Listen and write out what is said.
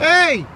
Hey!